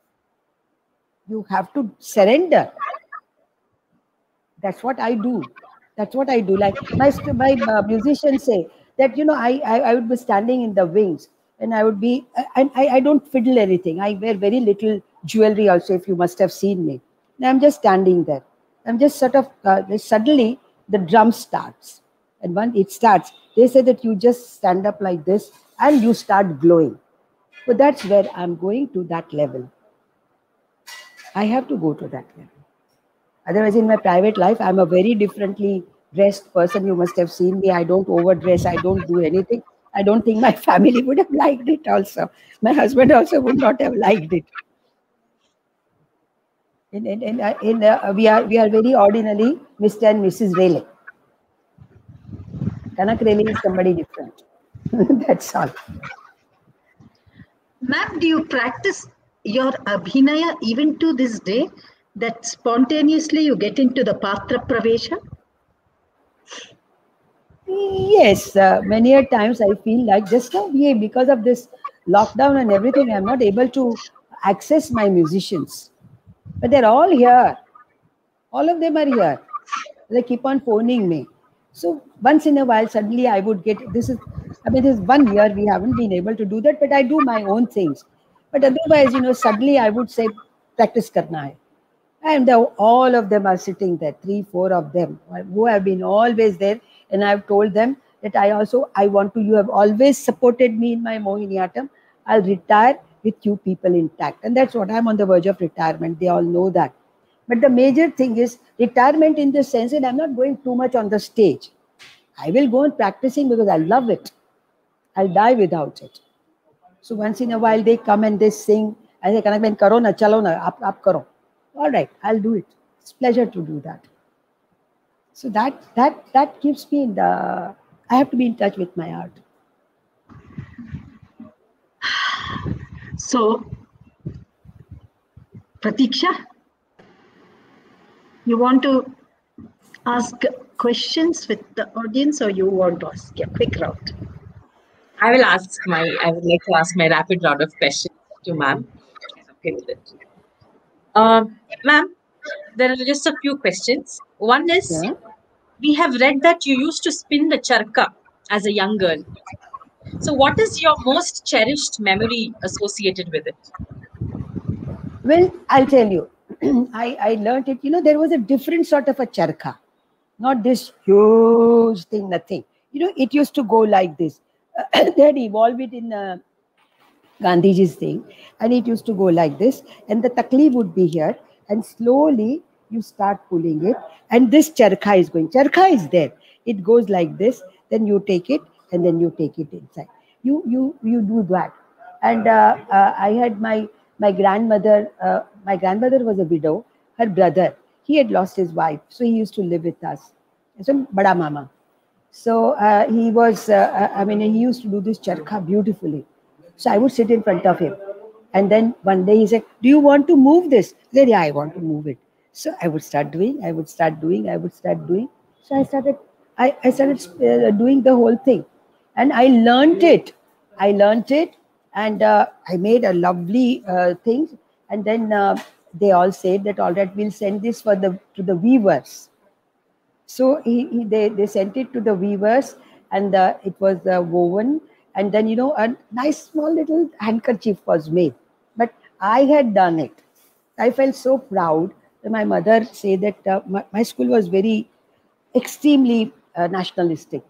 C: You have to surrender. That's what I do. That's what I do. Like my, my uh, musicians say that, you know, I, I, I would be standing in the wings and I would be, and I, I don't fiddle anything. I wear very little jewelry also, if you must have seen me. I'm just standing there. I'm just sort of, uh, suddenly the drum starts. And when it starts, they say that you just stand up like this and you start glowing. But that's where I'm going to that level. I have to go to that level. Otherwise, in my private life, I'm a very differently dressed person. You must have seen me. I don't overdress. I don't do anything. I don't think my family would have liked it also. My husband also would not have liked it. In, in, in, in uh, we, are, we are very ordinarily Mr. and Mrs. Rele. Kanak Rele is somebody different. That's all.
B: Ma'am, do you practice your abhinaya even to this day? That spontaneously you get into the patra pravesha?
C: Yes, uh, many a times I feel like just now, yeah, because of this lockdown and everything, I'm not able to access my musicians. But they're all here. All of them are here. They keep on phoning me. So once in a while, suddenly I would get this is, I mean, this is one year we haven't been able to do that, but I do my own things. But otherwise, you know, suddenly I would say, practice karna hai. And the, all of them are sitting there, three, four of them uh, who have been always there. And I've told them that I also, I want to, you have always supported me in my Mohiniyattam. I'll retire with you people intact. And that's what I'm on the verge of retirement. They all know that. But the major thing is retirement in the sense that I'm not going too much on the stage. I will go on practicing because I love it. I'll die without it. So once in a while they come and they sing. I say, Kanak karo na, chalo na, up, up karo. All right, I'll do it. It's pleasure to do that. So that that that keeps me in the. I have to be in touch with my art.
B: So, Pratiksha, you want to ask questions with the audience or you want to ask a quick round?
A: I will ask my, I would like to ask my rapid round of questions to ma'am. Okay with it. Uh, ma'am, there are just a few questions. One is,
C: Yeah.
A: we have read that you used to spin the charka as a young girl. So what is your most cherished memory associated with it?
C: Well, I'll tell you. I, I learned it. You know, there was a different sort of a charka, not this huge thing, nothing. You know, it used to go like this. they had evolved it in uh, Gandhiji's thing, and it used to go like this. And the takli would be here, and slowly you start pulling it, and this charka is going. Charka is there. It goes like this. Then you take it, and then you take it inside. You you you do that. And uh, uh, I had my my grandmother. Uh, my grandmother was a widow. Her brother, he had lost his wife, so he used to live with us. So bada mama. So uh, he was, uh, I mean, he used to do this charka beautifully. So I would sit in front of him. And then one day he said, Do you want to move this? I said, Yeah, I want to move it. So I would start doing, I would start doing, I would start doing. So I started, I, I started uh, doing the whole thing. And I learned it. I learned it and uh, I made a lovely uh, thing. And then uh, they all said that, All right, we'll send this for the to the weavers. So he, he, they, they sent it to the weavers and uh, it was uh, woven. And then, you know, a nice small little handkerchief was made. But I had done it. I felt so proud. My mother said that uh, my, my school was very extremely nationalistic.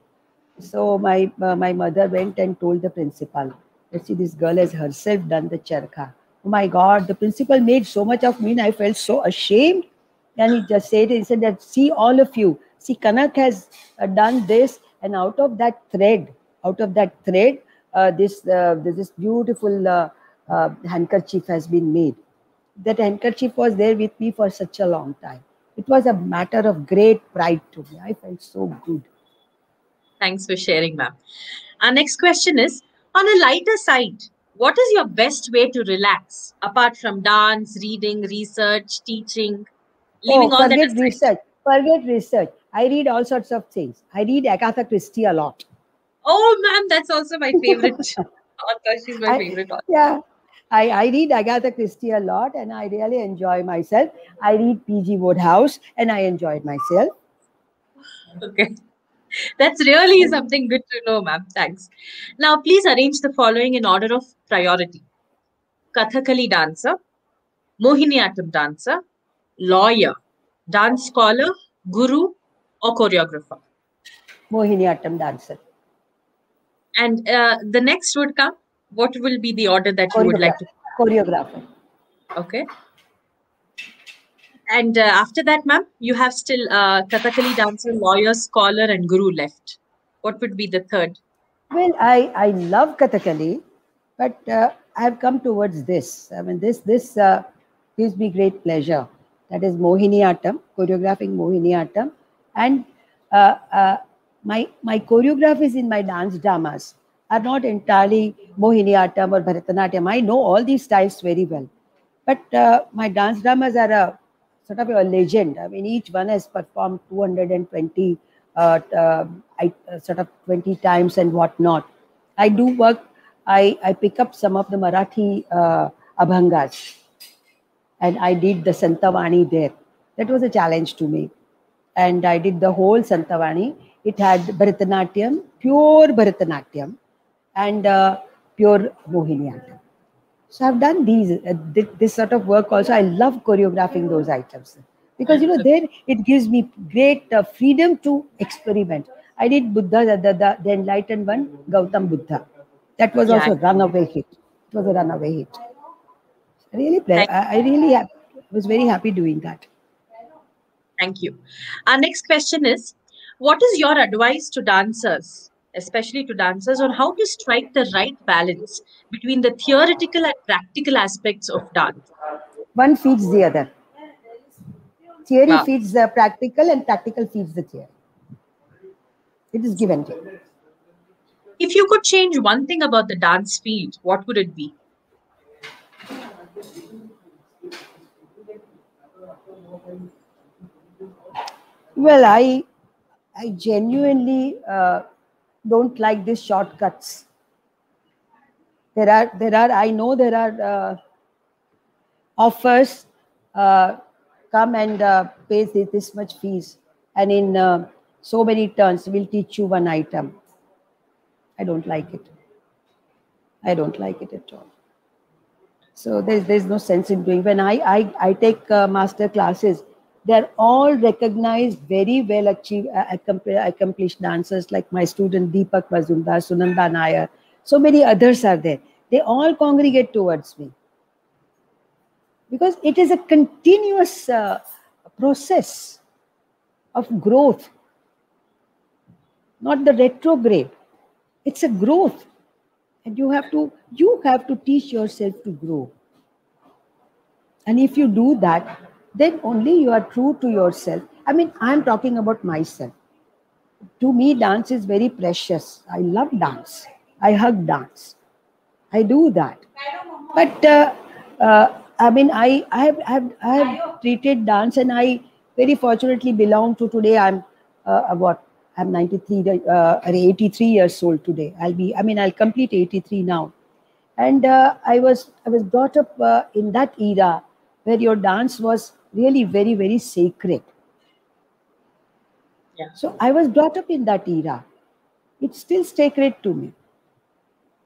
C: So my, uh, my mother went and told the principal, let's see, this girl has herself done the charka. Oh my God, the principal made so much of me and I felt so ashamed. And he just said, he said that, see all of you, see Kanak has uh, done this and out of that thread, out of that thread, uh, this, uh, this beautiful uh, uh, handkerchief has been made. That handkerchief was there with me for such a long time. It was a matter of great pride to me. I felt so good.
A: Thanks for sharing, ma'am. Our next question is on a lighter side, what is your best way to relax apart from dance, reading, research, teaching?
C: Leaving oh, all forget that research. Forget research. I read all sorts of things. I read Agatha Christie a lot.
A: Oh, ma'am, that's also my favorite author. She's my I, favorite author.
C: Yeah. I, I read Agatha Christie a lot and I really enjoy myself. I read P.G. Wodehouse and I enjoyed myself.
A: Okay. That's really something good to know, ma'am. Thanks. Now, please arrange the following in order of priority Kathakali dancer, Mohiniyattam dancer, lawyer, dance scholar, guru, or choreographer?
C: Mohiniyattam dancer.
A: And uh, the next would come. What will be the order that you would like to?
C: Choreographer.
A: Okay. And uh, after that, ma'am, you have still uh, Kathakali dancer, lawyer, scholar, and guru left. What would be the third?
C: Well, I, I love Kathakali, but uh, I have come towards this. I mean, this this uh, gives me great pleasure. That is Mohiniyattam, choreographing Mohiniyattam, and uh, uh, my my choreographies in my dance dramas are not entirely Mohiniyattam or Bharatanatyam. I know all these styles very well, but uh, my dance dramas are a sort of a legend. I mean, each one has performed 220, uh, uh, I, uh, sort of 20 times and whatnot. I do work, I, I pick up some of the Marathi uh, abhangas and I did the Santavani there. That was a challenge to me. And I did the whole Santavani. It had Bharatanatyam, pure Bharatanatyam, and uh, pure Mohiniyattam. So I've done these uh, this sort of work also. I love choreographing those items because you know there it gives me great uh, freedom to experiment. I did Buddha, the, the, the enlightened one, Gautam Buddha. That was also a runaway hit. It was a runaway hit. Really, I, I really was very happy doing that.
A: Thank you. Our next question is, what is your advice to dancers especially to dancers, on how to strike the right balance between the theoretical and practical aspects of dance.
C: One feeds the other. Theory wow. feeds the practical, and practical feeds the theory. It is given take.
A: If you could change one thing about the dance field, what would it be?
C: Well, I I genuinely uh, don't like these shortcuts. There are, there are, I know there are uh, offers, uh, come and uh, pay this, this much fees. And in uh, so many turns, we'll teach you one item. I don't like it. I don't like it at all. So there's, there's no sense in doing. When I, I, I take uh, master classes, they're all recognized, very well achieved, uh, accomplished dancers like my student Deepak Mazumdar, Sunanda Nair. So many others are there. They all congregate towards me. Because it is a continuous uh, process of growth, not the retrograde. It's a growth. And you have to you have to teach yourself to grow. And if you do that, then only you are true to yourself. I mean, I'm talking about myself. To me, dance is very precious. I love dance. I hug dance. I do that. But uh, uh, I mean, I, I, have, I, have, I have treated dance and I very fortunately belong to today. I'm uh, what? I'm 93, uh, 83 years old today. I'll be, I mean, I'll complete 83 now. And uh, I was, I was brought up uh, in that era where your dance was really very, very sacred. Yeah. So I was brought up in that era. It's still sacred to me.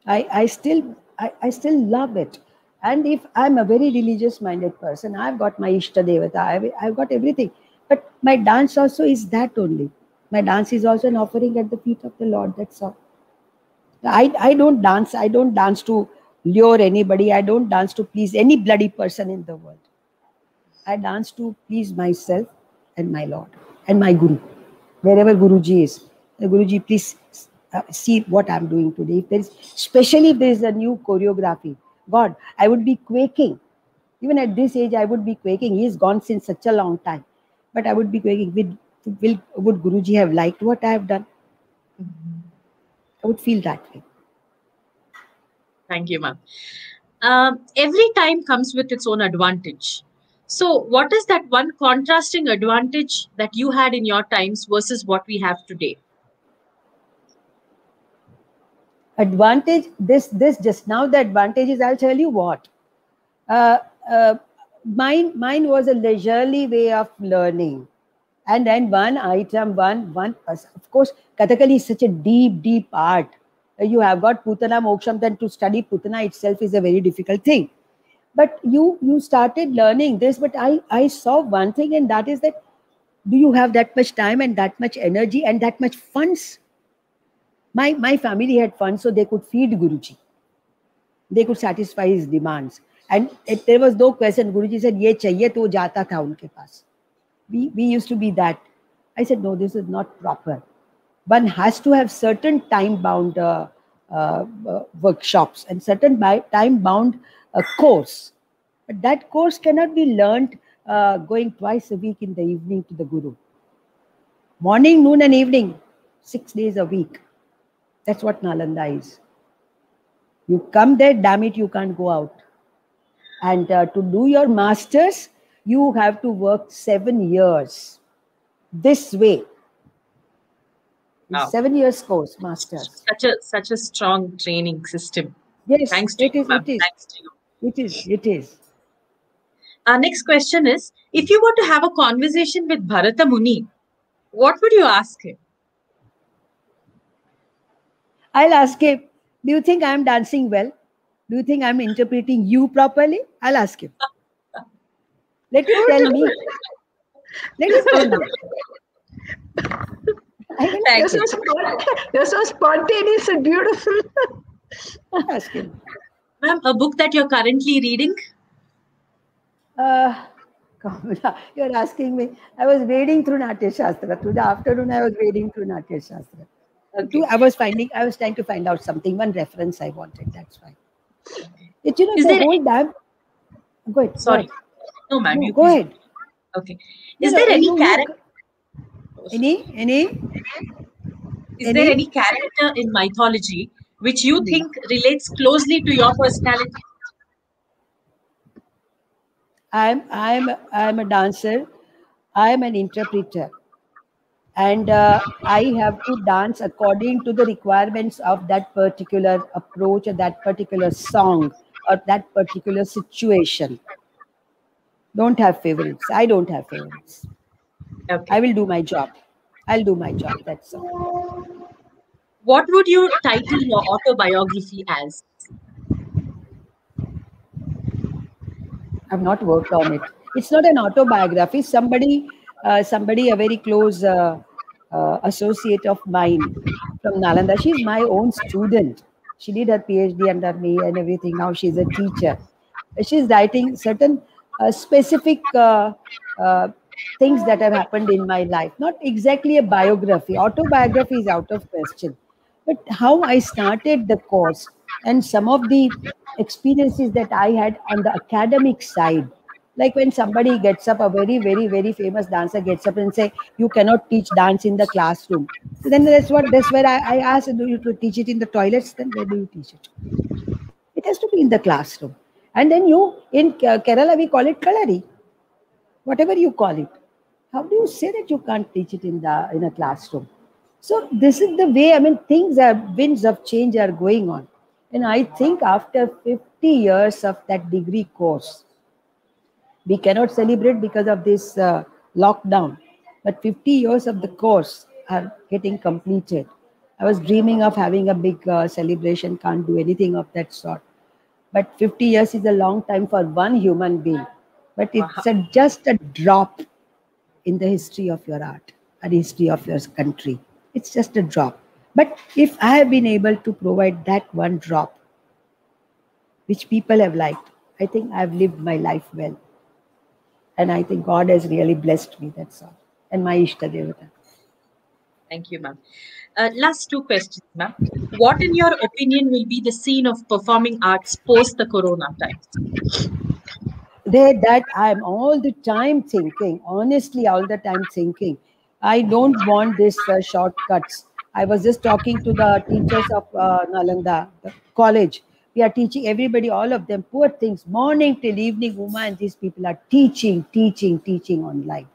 C: I, I still I, I still love it. And if I'm a very religious minded person, I've got my Ishta Devata, I've, I've got everything. But my dance also is that only. My dance is also an offering at the feet of the Lord. That's all. I, I don't dance. I don't dance to lure anybody. I don't dance to please any bloody person in the world. I dance to please myself and my Lord and my Guru. Wherever Guruji is, Guruji, please uh, see what I'm doing today. If there is, especially if there is a new choreography, God, I would be quaking. Even at this age, I would be quaking. He's gone since such a long time. But I would be quaking. Will, will, would Guruji have liked what I have done? I would feel that way.
A: Thank you, ma'am. Um, every time comes with its own advantage. So, what is that one contrasting advantage that you had in your times versus what we have today?
C: Advantage. This this just now the advantage is. I'll tell you what. Uh, uh, mine mine was a leisurely way of learning, and then one item, one one. Of course, Kathakali is such a deep deep art you have got putana moksham then to study putana itself is a very difficult thing but you you started learning this but i i saw one thing and that is that do you have that much time and that much energy and that much funds? My my family had funds so they could feed guruji. They could satisfy his demands. And it, there was no question. Guruji said ye chahiye to jata tha unke paas. We we used to be that. I said no this is not proper. One has to have certain time bound uh, uh, uh, workshops and certain time bound uh, course but that course cannot be learned uh, going twice a week in the evening to the guru morning noon and evening six days a week that's what nalanda is you come there damn it you can't go out and uh, to do your masters you have to work seven years this way Wow. Seven years course, masters.
A: Such a such a strong training system.
C: Yes, thanks to it you, is. It is. Thanks to you. It is. It is.
A: Our next question is: If you were to have a conversation with Bharata Muni, what would you ask him?
C: I'll ask him. Do you think I'm dancing well? Do you think I'm interpreting you properly? I'll ask him. Let him tell me. Let him tell me.
B: You're so, you're so spontaneous and beautiful.
C: Ask him.
A: Ma'am, a book that you're currently reading?
C: Uh, you're asking me. I was reading through Natya Shastra. Through the afternoon, I was reading through Natya Shastra. Okay. I was finding, I was trying to find out something, one reference I wanted. That's why. It, you know, Is the whole any... damn. Go ahead.
A: Sorry. Go ahead. No, ma'am.
C: No, go ahead.
A: Okay. Is you there know, any character?
C: Any? Any?
A: Is any? there any character in mythology which you think relates closely to your personality?
C: I'm I'm I'm a dancer. I'm an interpreter, and uh, I have to dance according to the requirements of that particular approach or that particular song or that particular situation. Don't have favorites. I don't have favorites. Okay. I will do my job. I'll do my job. That's all.
A: What would you title your autobiography as?
C: I've not worked on it. It's not an autobiography. Somebody, uh, somebody, a very close uh, uh, associate of mine from Nalanda. She's my own student. She did her PhD under me and everything. Now she's a teacher. She's writing certain uh, specific uh, uh, things that have happened in my life. Not exactly a biography, autobiography is out of question, but how I started the course and some of the experiences that I had on the academic side. Like when somebody gets up, a very, very, very famous dancer gets up and say, "You cannot teach dance in the classroom." So then that's what that's where I, I asked, "Do you to teach it in the toilets?" Then where do you teach it? It has to be in the classroom. And then you in Kerala we call it kalari whatever you call it. How do you say that you can't teach it in the in a classroom? So this is the way. I mean, things are winds of change are going on, and I think after 50 years of that degree course, we cannot celebrate because of this uh, lockdown. But 50 years of the course are getting completed. I was dreaming of having a big uh, celebration. Can't do anything of that sort. But 50 years is a long time for one human being but it's a, just a drop in the history of your art and history of your country. It's just a drop. But if I have been able to provide that one drop, which people have liked, I think I've lived my life well. And I think God has really blessed me, that's all. And my Ishta Devata.
A: Thank you, ma'am. Uh, last two questions, ma'am. What, in your opinion, will be the scene of performing arts post the corona times?
C: There, that I'm all the time thinking, honestly, all the time thinking. I don't want this uh, shortcuts. I was just talking to the teachers of uh, Nalanda college. We are teaching everybody, all of them, poor things, morning till evening, Uma and these people are teaching, teaching, teaching online.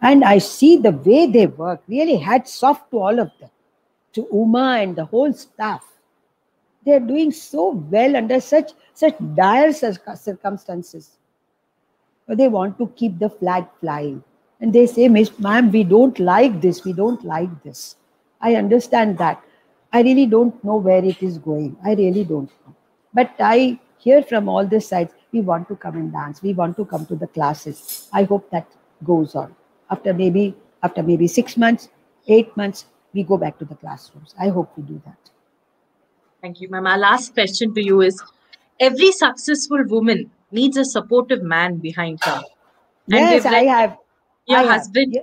C: And I see the way they work. Really, hats off to all of them, to Uma and the whole staff. They are doing so well under such such dire circumstances. But they want to keep the flag flying. And they say, Miss Ma'am, we don't like this, we don't like this. I understand that. I really don't know where it is going. I really don't know. But I hear from all the sides, we want to come and dance. We want to come to the classes. I hope that goes on after maybe after maybe six months, eight months, we go back to the classrooms. I hope we do that.
A: Thank you, ma'am. My last question to you is every successful woman needs a supportive man behind her.
C: And yes, I have.
A: Your
C: I
A: husband.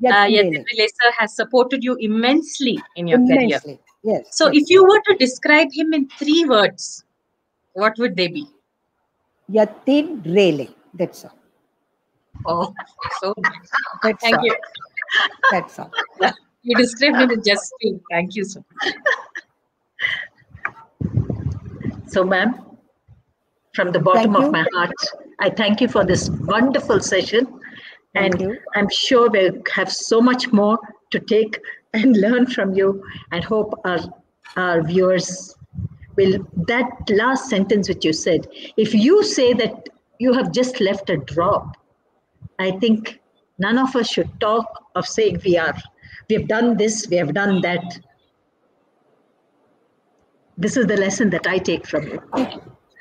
C: Yeah,
A: uh, has supported you immensely in your
C: immensely.
A: career.
C: Yes.
A: So,
C: yes.
A: if you were to describe him in three words, what would they be?
C: Yatin Rele. That's all.
A: Oh, so
C: That's
A: thank
C: all.
A: you.
C: That's all.
A: You described him in just two. Thank you so much.
B: So, ma'am, from the bottom
C: Thank
B: of
C: you.
B: my heart, I thank you for this wonderful session.
C: Thank
B: and
C: you.
B: I'm sure we'll have so much more to take and learn from you and hope our, our viewers will. That last sentence which you said, if you say that you have just left a drop, I think none of us should talk of saying we are, we have done this, we have done that. This is the lesson that I take from you.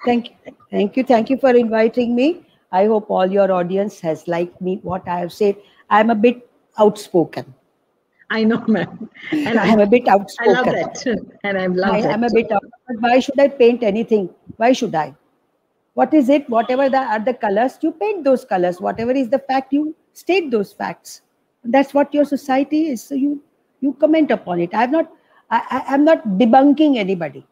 C: Thank you. Thank you. Thank you for inviting me. I hope all your audience has liked me, what I have said. I'm a bit outspoken.
B: I know, ma'am. And
C: I'm a bit outspoken.
B: I love that. And I'm love
C: I
B: that.
C: am a bit outspoken. Why should I paint anything? Why should I? What is it? Whatever the, are the colors, you paint those colors. Whatever is the fact, you state those facts. That's what your society is. So you you comment upon it. I'm not I, I, I'm not debunking anybody.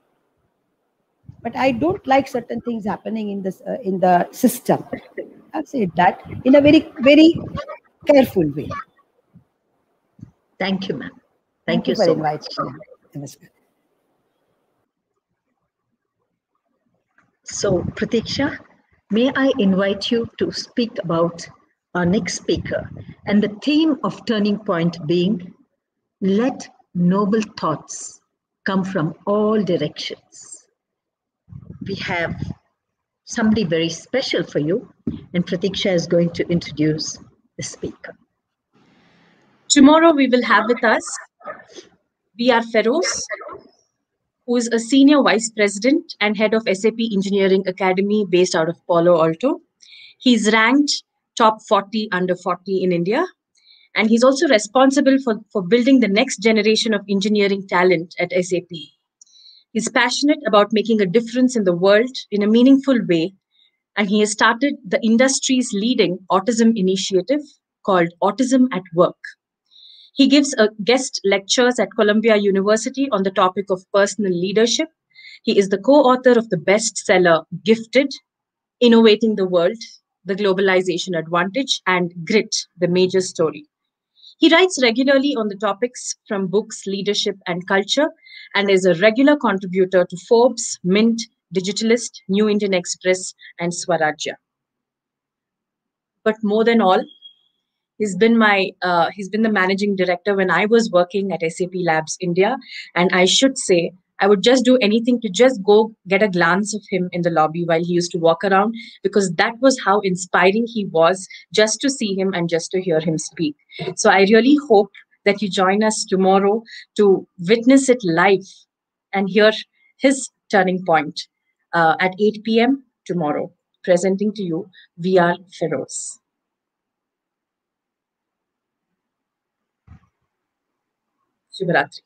C: But I don't like certain things happening in this uh, in the system. I'll say that in a very very careful way.
B: Thank you, ma'am. Thank, you,
C: for
B: so much.
C: inviting. Namaskar.
B: So, Pratiksha, may I invite you to speak about our next speaker and the theme of Turning Point being let noble thoughts come from all directions. We have somebody very special for you, and Pratiksha is going to introduce the speaker.
A: Tomorrow we will have with us B.R. Ferose, who is a senior vice president and head of SAP Engineering Academy based out of Palo Alto. He's ranked top 40 under 40 in India. And he's also responsible for, for building the next generation of engineering talent at SAP. He's passionate about making a difference in the world in a meaningful way. And he has started the industry's leading autism initiative called Autism at Work. He gives a guest lectures at Columbia University on the topic of personal leadership. He is the co-author of the bestseller Gifted, Innovating the World, The Globalization Advantage, and Grit, The Major Story. He writes regularly on the topics from books, leadership, and culture, and is a regular contributor to Forbes, Mint, Digitalist, New Indian Express, and Swarajya. But more than all, he's been my uh, he's been the managing director when i was working at sap labs india and i should say i would just do anything to just go get a glance of him in the lobby while he used to walk around because that was how inspiring he was just to see him and just to hear him speak so i really hope that you join us tomorrow to witness it live and hear his turning point uh, at 8 p.m tomorrow presenting to you vr Ferose Shivratri.